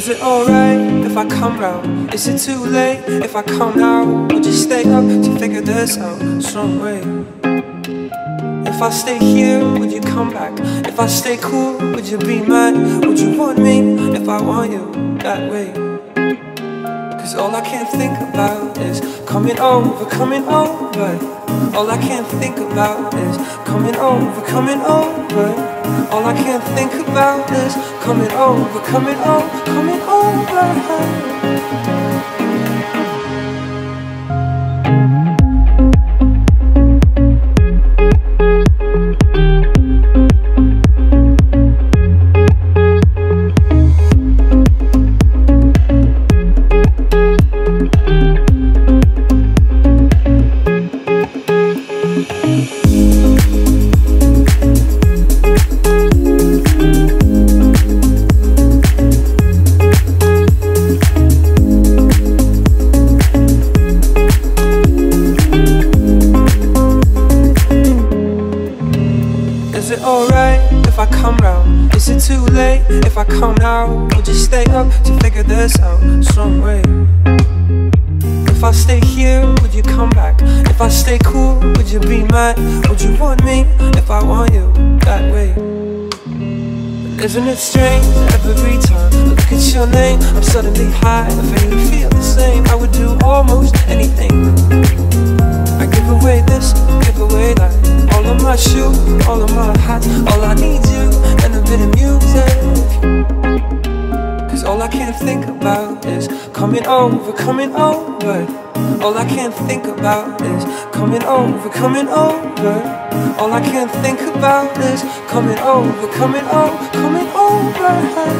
Is it alright if I come round? Is it too late if I come now? Would you stay up to figure this out some way? If I stay here, would you come back? If I stay cool, would you be mad? Would you want me if I want you that way? Cause all I can think about is coming over, coming over. All I can think about is coming over, coming over. All I can think about is coming over, coming over, coming over. Is it alright if I come round? Is it too late if I come now? Would you stay up to figure this out some way? If I stay here, would you come back? If I stay cool, would you be mad? Would you want me if I want you that way? Isn't it strange every time I look at your name? I'm suddenly high, I feel, feel the same. I would do almost anything. I give away this, give away of my shoes, all of my hats. All I need you and a bit of music. Cause all I can think about is coming over, coming over. All I can think about is coming over, coming over. All I can think about is coming over, coming over, coming over.